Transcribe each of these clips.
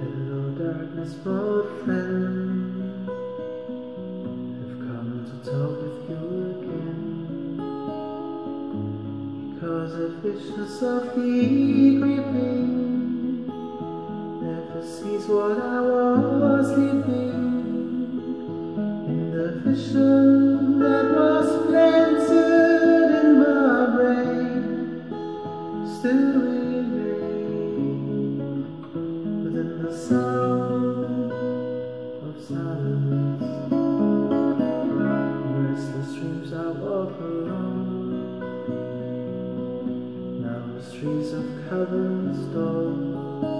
Hello, darkness, old friend. I've come to talk with you again. Because a vision is softly creeping never sees what I was sleeping in the vision. in the sound of silence. Restless dreams I walk alone. Now the streets of covered with.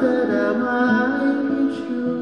that I might rejoice.